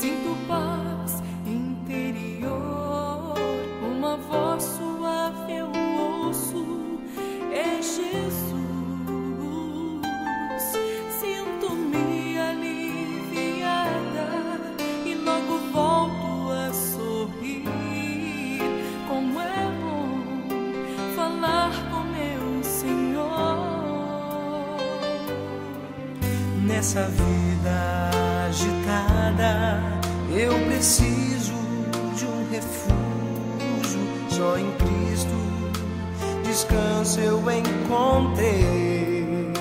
Sinto paz interior, uma voz suave eu ouço, é Jesus. Sinto-me aliviada e logo volto a sorrir. Como é bom falar com meu Senhor nessa vida agitada, eu preciso de um refúgio. Só em Cristo descanso eu encontrei.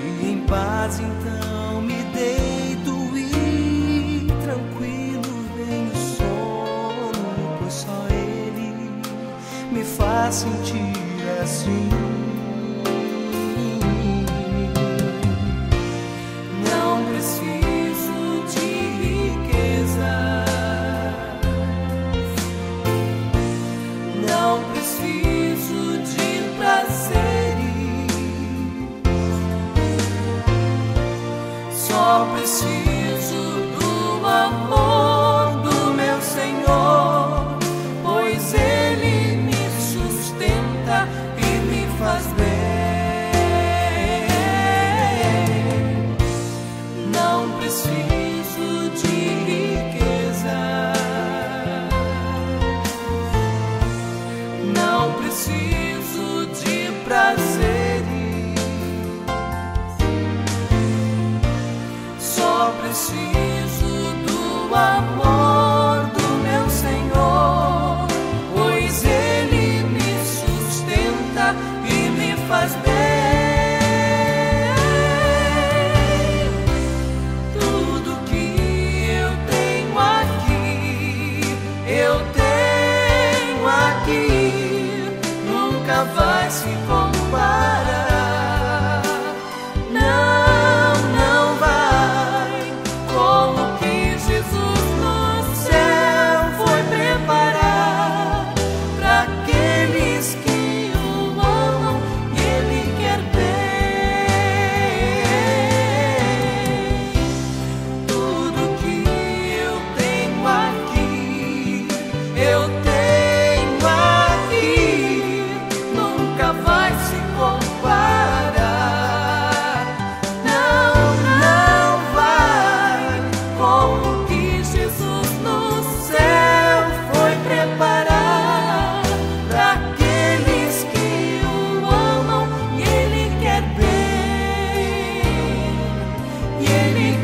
E em paz então me deito e tranquilo vem o sono, pois só Ele me faz sentir assim. Só preciso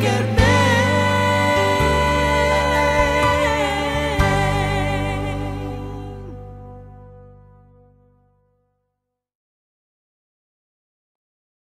quererme.